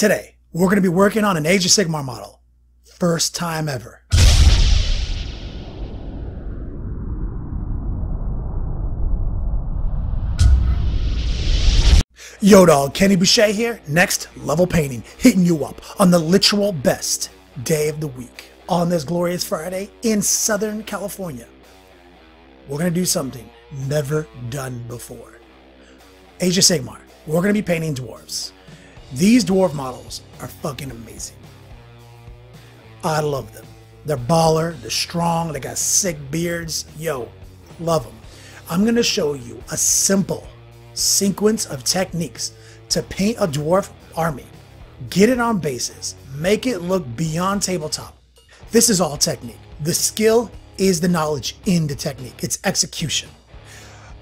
Today, we're going to be working on an Age of Sigmar model. First time ever. Yo dog, Kenny Boucher here, next level painting, hitting you up on the literal best day of the week on this glorious Friday in Southern California. We're gonna do something never done before. Age of Sigmar, we're gonna be painting dwarves. These dwarf models are fucking amazing. I love them. They're baller, they're strong, they got sick beards. Yo, love them. I'm gonna show you a simple sequence of techniques to paint a dwarf army. Get it on bases, make it look beyond tabletop. This is all technique. The skill is the knowledge in the technique, it's execution.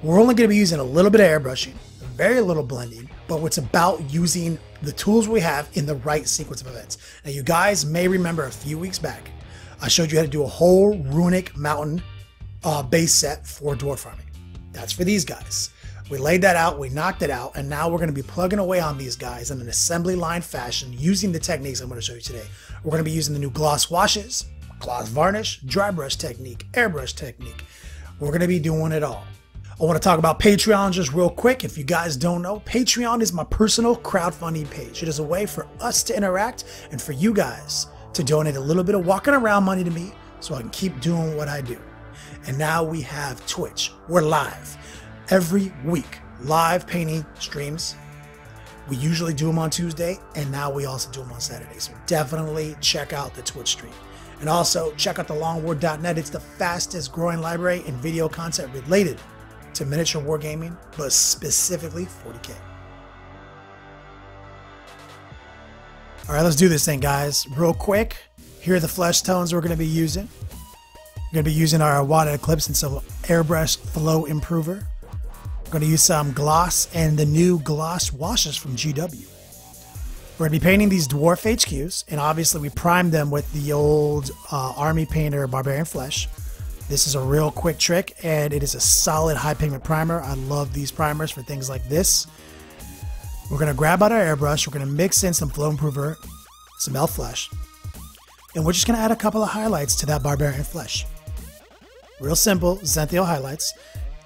We're only to be using a little bit of airbrushing, very little blending, but it's about using the tools we have in the right sequence of events. Now, you guys may remember a few weeks back, I showed you how to do a whole runic mountain uh, base set for dwarf farming. That's for these guys. We laid that out, we knocked it out, and now we're going to be plugging away on these guys in an assembly line fashion using the techniques I'm going to show you today. We're going to be using the new gloss washes, gloss varnish, dry brush technique, airbrush technique. We're going to be doing it all. I want to talk about Patreon just real quick. If you guys don't know, Patreon is my personal crowdfunding page. It is a way for us to interact and for you guys to donate a little bit of walking around money to me so I can keep doing what I do. And now we have Twitch. We're live every week live painting streams. We usually do them on Tuesday, and now we also do them on Saturday. So definitely check out the Twitch stream. And also check out the longwar.net. It's the fastest growing library in video content related to miniature wargaming, but specifically 40k. All right, let's do this thing, guys. Real quick, here are the flesh tones we're going to be using. We're going to be using our Iwata Eclipse and some airbrush flow improver. We're going to use some gloss and the new gloss washes from GW. We're going to be painting these dwarf HQs, and obviously we primed them with the old uh, Army Painter Barbarian Flesh. This is a real quick trick, and it is a solid high pigment primer. I love these primers for things like this. We're to grab out our airbrush. We're to mix in some Flow Improver, some Elf Flesh, and we're just to add a couple of highlights to that Barbarian Flesh. Real simple, Zenithal highlights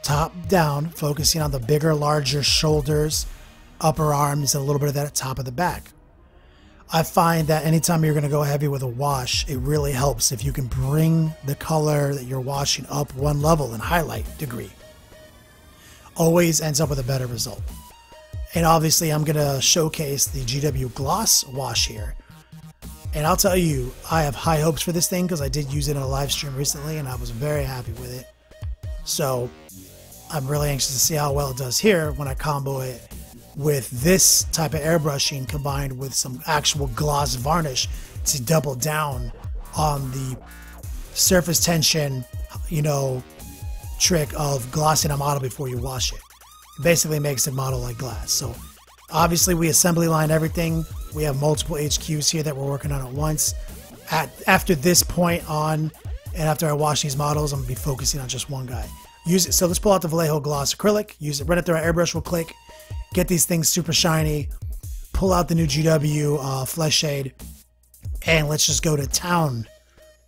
top down, focusing on the bigger, larger shoulders, upper arms, and a little bit of that at top of the back. I find that anytime you're going to go heavy with a wash, it really helps if you can bring the color that you're washing up one level in highlight degree. Always ends up with a better result. And obviously, I'm going to showcase the GW Gloss wash here. And I'll tell you, I have high hopes for this thing because I did use it in a live stream recently and I was very happy with it. So I'm really anxious to see how well it does here when I combo it with this type of airbrushing combined with some actual gloss varnish to double down on the surface tension, you know, trick of glossing a model before you wash it. It basically makes the model like glass. So obviously we assembly line everything. We have multiple HQs here that we're working on at once. At after this point on, and after I wash these models, I'm gonna be focusing on just one guy. Use it. So let's pull out the Vallejo Gloss Acrylic. Use it. It through our airbrush real quick. Get these things super shiny. Pull out the new GW uh, Flesh Shade. And let's just go to town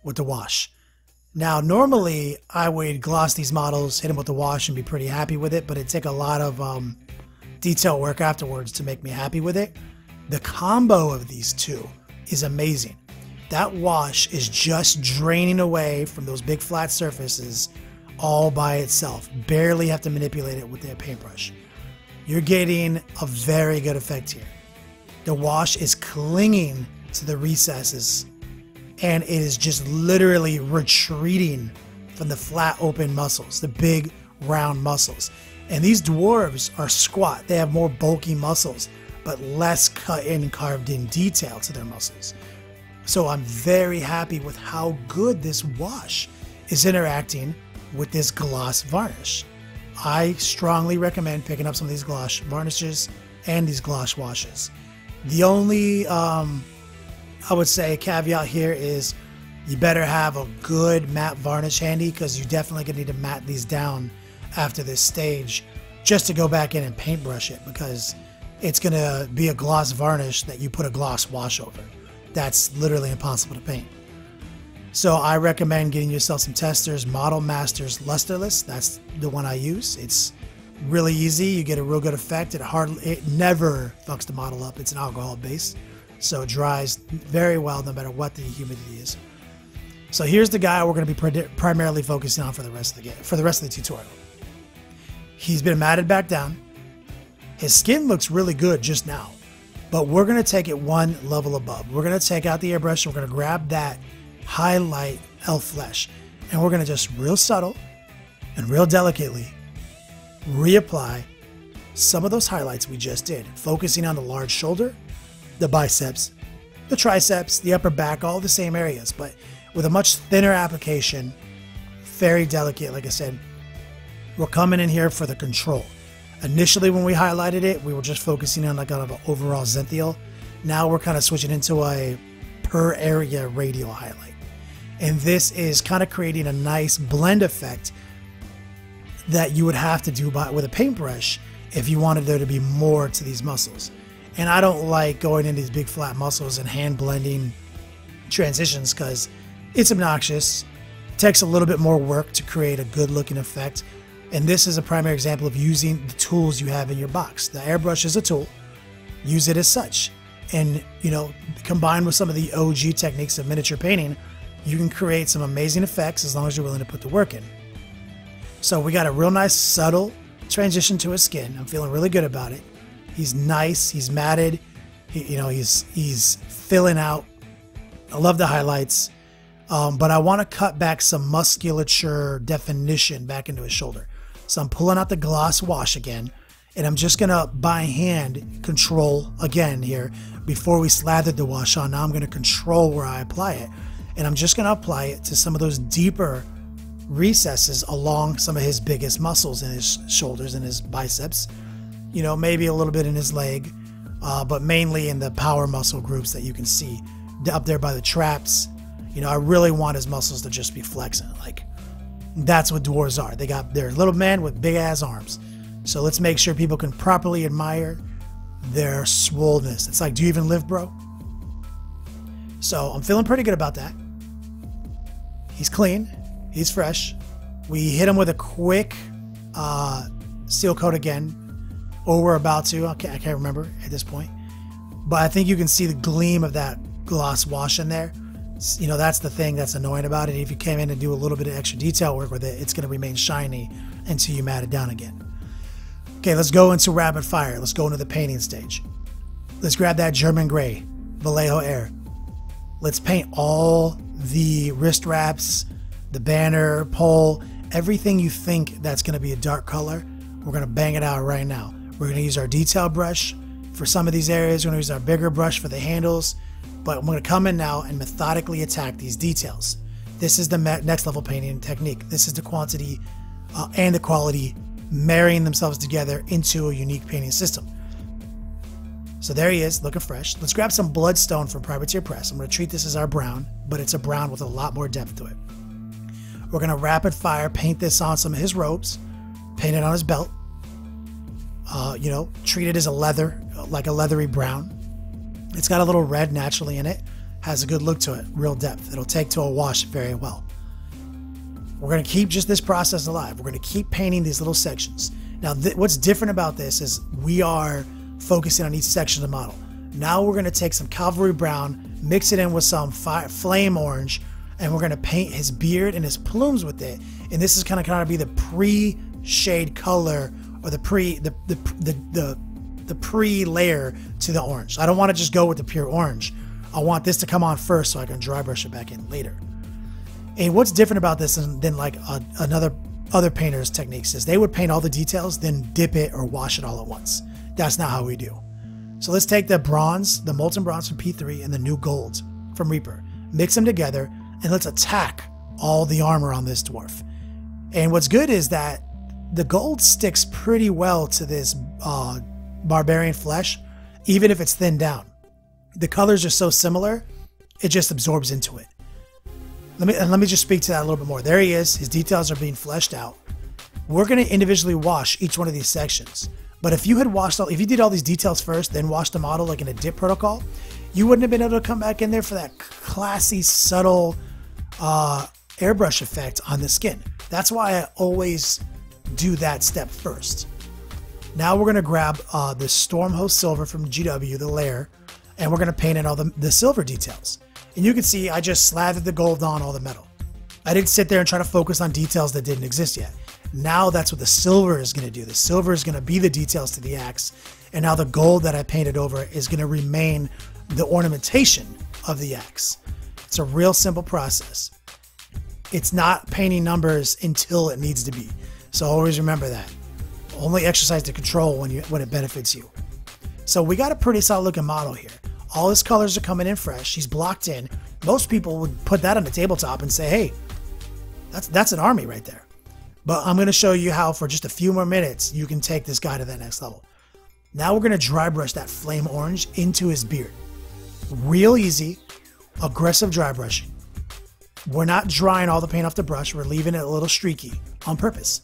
with the wash. Now, normally I would gloss these models, hit them with the wash, and be pretty happy with it, but it take a lot of um, detail work afterwards to make me happy with it. The combo of these two is amazing. That wash is just draining away from those big flat surfaces all by itself. Barely have to manipulate it with the paintbrush. You're getting a very good effect here. The wash is clinging to the recesses and it is just literally retreating from the flat open muscles, the big round muscles. And these dwarves are squat. They have more bulky muscles, but less cut in, carved in detail to their muscles. So I'm very happy with how good this wash is interacting with this gloss varnish. I strongly recommend picking up some of these gloss varnishes and these gloss washes. The only, um, I would say, caveat here is you better have a good matte varnish handy because you're definitely to need to matte these down after this stage just to go back in and paintbrush it because it's going to be a gloss varnish that you put a gloss wash over. That's literally impossible to paint. So I recommend getting yourself some Testors, Model Masters Lusterless. That's the one I use. It's really easy. You get a real good effect. It hardly, it never fucks the model up. It's an alcohol base, so it dries very well no matter what the humidity is. So here's the guy we're going to be primarily focusing on for the rest of the game, for the rest of the tutorial. He's been matted back down. His skin looks really good just now, but we're going to take it one level above. We're going to take out the airbrush. We're going to grab that highlight elf flesh, and we're going to just real subtle and real delicately reapply some of those highlights we just did, focusing on the large shoulder, the biceps, the triceps, the upper back, all the same areas, but with a much thinner application, very delicate. Like I said, we're coming in here for the control. Initially, when we highlighted it, we were just focusing on like kind of an overall zenithal. Now we're kind of switching into a per area radial highlight. And this is kind of creating a nice blend effect that you would have to do by, with a paintbrush if you wanted there to be more to these muscles. And I don't like going into these big flat muscles and hand blending transitions because it's obnoxious. It takes a little bit more work to create a good looking effect. And this is a primary example of using the tools you have in your box. The airbrush is a tool. Use it as such. And, you know, combined with some of the OG techniques of miniature painting, you can create some amazing effects as long as you're willing to put the work in. So we got a real nice subtle transition to his skin. I'm feeling really good about it. He's nice. He's matted. He, you know, he's he's filling out. I love the highlights. Um, but I want to cut back some musculature definition back into his shoulder. So I'm pulling out the gloss wash again, and I'm just gonna by hand control again here before we slathered the wash on. Now I'm gonna control where I apply it, and I'm just gonna apply it to some of those deeper recesses along some of his biggest muscles in his shoulders and his biceps. You know, maybe a little bit in his leg, uh, but mainly in the power muscle groups that you can see up there by the traps. You know, I really want his muscles to just be flexing. Like, that's what dwarves are. They got their little man with big ass arms. So let's make sure people can properly admire their swollenness. It's like, do you even live, bro? So I'm feeling pretty good about that. He's clean. He's fresh. We hit him with a quick uh, seal coat again. Or we're about to. I can't, I can't remember at this point. But I think you can see the gleam of that gloss wash in there you know that's the thing that's annoying about it if you came in and do a little bit of extra detail work with it it's going to remain shiny until you mat it down again okay let's go into rapid fire. Let's go into the painting stage. Let's grab that german gray vallejo air. Let's paint all the wrist wraps the banner pole everything you think that's going to be a dark color. We're going to bang it out right now. We're going to use our detail brush for some of these areas. We're to use our bigger brush for the handles. But I'm going to come in now and methodically attack these details. This is the next level painting technique. This is the quantity uh, and the quality marrying themselves together into a unique painting system. So there he is, looking fresh. Let's grab some Bloodstone from Privateer Press. I'm going to treat this as our brown, but it's a brown with a lot more depth to it. We're going to rapid fire paint this on some of his robes, paint it on his belt. Uh, you know, treat it as a leather, like a leathery brown. It's got a little red naturally in it, has a good look to it, real depth. It'll take to a wash very well. We're going to keep just this process alive. We're going to keep painting these little sections. Now, th what's different about this is we are focusing on each section of the model. Now we're going to take some cavalry brown, mix it in with some flame orange, and we're going to paint his beard and his plumes with it. And this is kind of kind of be the pre-shade color or the pre the the the, the the pre-layer to the orange. I don't want to just go with the pure orange. I want this to come on first so I can dry brush it back in later. And what's different about this than, than like a, another other painters' techniques is they would paint all the details, then dip it or wash it all at once. That's not how we do. So let's take the bronze, the molten bronze from P3, and the new gold from Reaper, mix them together, and let's attack all the armor on this dwarf. And what's good is that the gold sticks pretty well to this uh, barbarian flesh, even if it's thinned down. The colors are so similar, it just absorbs into it. Let me and let me just speak to that a little bit more. There he is. His details are being fleshed out. We're going to individually wash each one of these sections. But if you had washed all, if you did all these details first, then washed the model like in a dip protocol, you wouldn't have been able to come back in there for that classy, subtle uh, airbrush effect on the skin. That's why I always do that step first. Now we're gonna grab uh, the Stormhost Silver from GW, the layer, and we're gonna paint in all the, the silver details. And you can see I just slathered the gold on all the metal. I didn't sit there and try to focus on details that didn't exist yet. Now that's what the silver is going to do. The silver is going to be the details to the axe. And now the gold that I painted over is going to remain the ornamentation of the axe. It's a real simple process. It's not painting numbers until it needs to be. So always remember that. Only exercise the control when you when it benefits you. So we got a pretty solid looking model here. All his colors are coming in fresh. He's blocked in. Most people would put that on the tabletop and say, hey, that's that's an army right there. But I'm going to show you how for just a few more minutes you can take this guy to that next level. Now we're going to dry brush that flame orange into his beard. Real easy, aggressive dry brushing. We're not drying all the paint off the brush, we're leaving it a little streaky on purpose.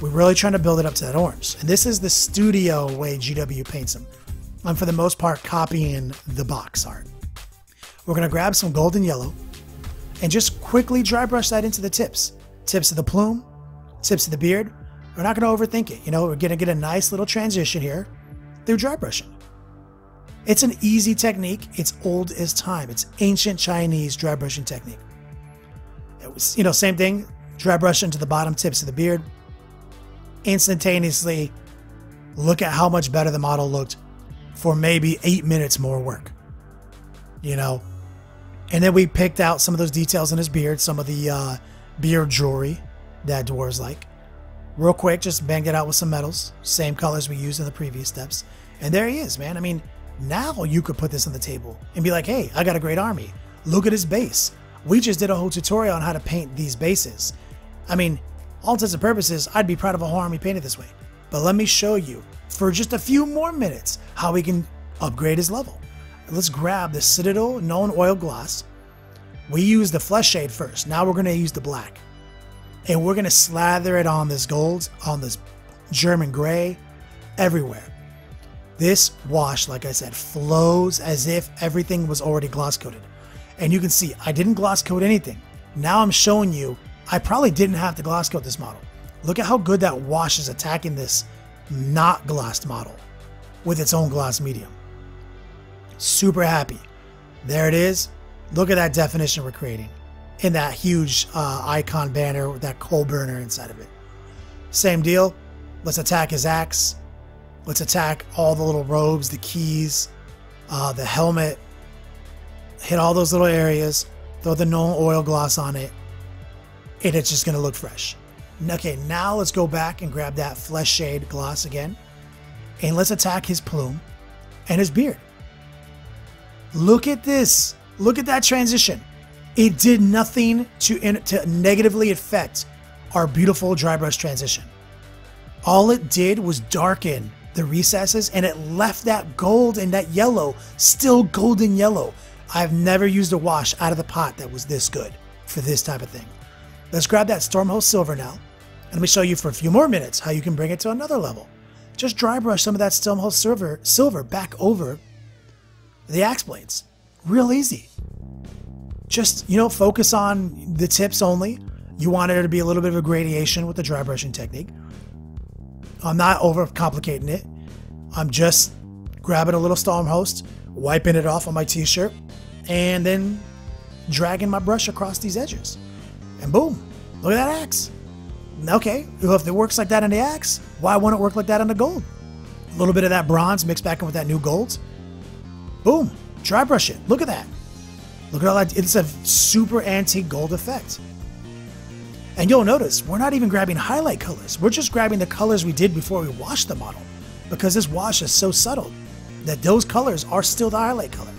We're really trying to build it up to that orange. And this is the studio way GW paints them. I'm for the most part copying the box art. We're to grab some golden yellow and just quickly dry brush that into the tips. Tips of the plume, tips of the beard. We're not to overthink it. You know, we're to get a nice little transition here through dry brushing. It's an easy technique. It's old as time. It's ancient Chinese dry brushing technique. It was, you know, same thing. Dry brush into the bottom tips of the beard. Instantaneously, look at how much better the model looked for maybe eight minutes more work. You know, and then we picked out some of those details in his beard, some of the uh, beard jewelry that dwarves like. Real quick, just banged it out with some metals, same colors we used in the previous steps. And there he is, man. I mean, now you could put this on the table and be like, hey, I got a great army. Look at his base. We just did a whole tutorial on how to paint these bases. I mean, all intents and purposes, I'd be proud of a whole army painted this way. But let me show you, for just a few more minutes, how we can upgrade his level. Let's grab the Citadel Nuln Oil Gloss. We use the flesh shade first. Now we're going to use the black and we're going to slather it on this gold, on this German gray, everywhere. This wash, like I said, flows as if everything was already gloss coated. And you can see I didn't gloss coat anything. Now I'm showing you I probably didn't have to gloss coat this model. Look at how good that wash is attacking this not glossed model with its own gloss medium. Super happy. There it is. Look at that definition we're creating in that huge uh, icon banner with that coal burner inside of it. Same deal. Let's attack his axe. Let's attack all the little robes, the keys, uh, the helmet. Hit all those little areas. Throw the Nuln oil gloss on it. And it's just going to look fresh. Okay, now let's go back and grab that flesh shade gloss again. And let's attack his plume and his beard. Look at this. Look at that transition. It did nothing to, to negatively affect our beautiful dry brush transition. All it did was darken the recesses and it left that gold and that yellow still golden yellow. I've never used a wash out of the pot that was this good for this type of thing. Let's grab that Stormhost Silver now and let me show you for a few more minutes how you can bring it to another level. Just dry brush some of that Stormhost Silver, silver back over the axe blades. Real easy just, you know, focus on the tips only. You want there to be a little bit of a gradation with the dry brushing technique. I'm not overcomplicating it. I'm just grabbing a little Stormhost, wiping it off on my t-shirt, and then dragging my brush across these edges. And boom, look at that axe. Okay, if it works like that on the axe, why won't it work like that on the gold? A little bit of that bronze mixed back in with that new gold. Boom, dry brush it. Look at that. Look at all that. It's a super antique gold effect. And you'll notice, we're not even grabbing highlight colors. We're just grabbing the colors we did before we washed the model. Because this wash is so subtle that those colors are still the highlight color.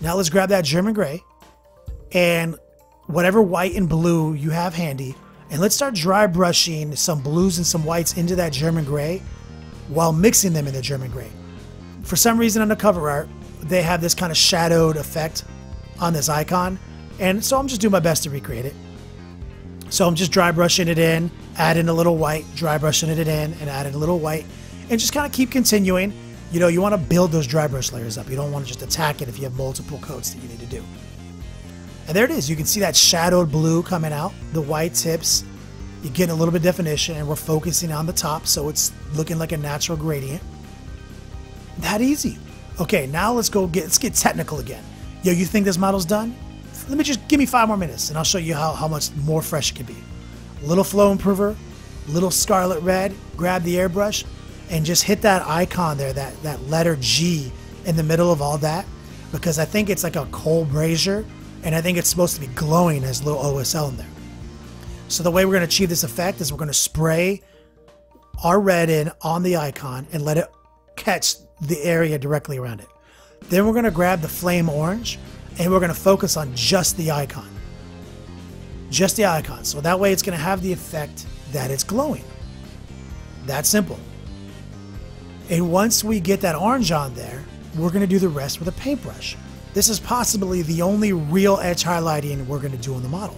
Now let's grab that German gray and whatever white and blue you have handy, and let's start dry brushing some blues and some whites into that German gray while mixing them in the German gray. For some reason on the cover art, they have this kind of shadowed effect on this icon. And so I'm just doing my best to recreate it. So I'm just dry brushing it in, adding a little white, dry brushing it in, and adding a little white. and just kind of keep continuing. You know, you want to build those dry brush layers up. You don't want to just attack it if you have multiple coats that you need to do. And there it is. You can see that shadowed blue coming out, the white tips. You're getting a little bit of definition, and we're focusing on the top, so it's looking like a natural gradient. That easy. Okay, now let's go get let's get technical again. Yo, you think this model's done? Let me just give me five more minutes, and I'll show you how, how much more fresh it can be. Little flow improver, little scarlet red. Grab the airbrush, and just hit that icon there, that that letter G in the middle of all that, because I think it's like a coal brazier and I think it's supposed to be glowing as little OSL in there. So the way we're going to achieve this effect is we're going to spray our red in on the icon and let it catch the area directly around it. Then we're going to grab the flame orange and we're going to focus on just the icon. Just the icon. So that way it's going to have the effect that it's glowing. That simple. And once we get that orange on there, we're going to do the rest with a paintbrush. This is possibly the only real edge highlighting we're going to do on the model.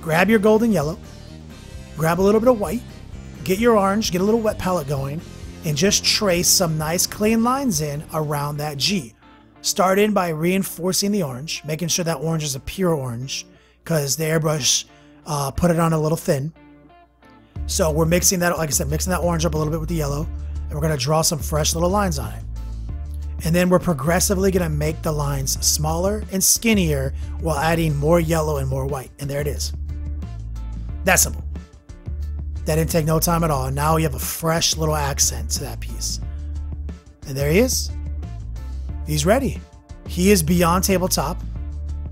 Grab your golden yellow, grab a little bit of white, get your orange, get a little wet palette going, and just trace some nice clean lines in around that G. Start in by reinforcing the orange, making sure that orange is a pure orange, because the airbrush uh, put it on a little thin. So we're mixing that, like I said, mixing that orange up a little bit with the yellow, and we're to draw some fresh little lines on it. And then we're progressively going to make the lines smaller and skinnier while adding more yellow and more white. And there it is. That simple. That didn't take no time at all. Now you have a fresh little accent to that piece. And there he is. He's ready. He is beyond tabletop.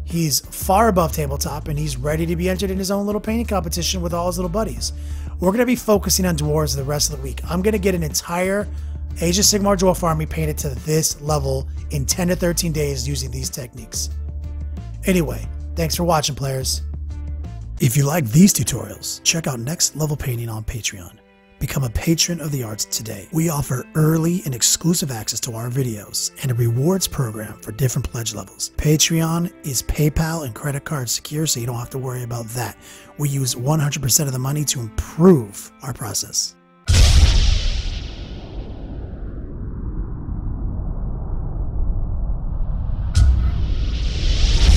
He's far above tabletop and he's ready to be entered in his own little painting competition with all his little buddies. We're going to be focusing on dwarves the rest of the week. I'm going to get an entire Age of Sigmar Dwarf Army painted to this level in 10 to 13 days using these techniques. Anyway, thanks for watching, players. If you like these tutorials, check out Next Level Painting on Patreon. Become a patron of the arts today. We offer early and exclusive access to our videos and a rewards program for different pledge levels. Patreon is PayPal and credit card secure, so you don't have to worry about that. We use 100% of the money to improve our process.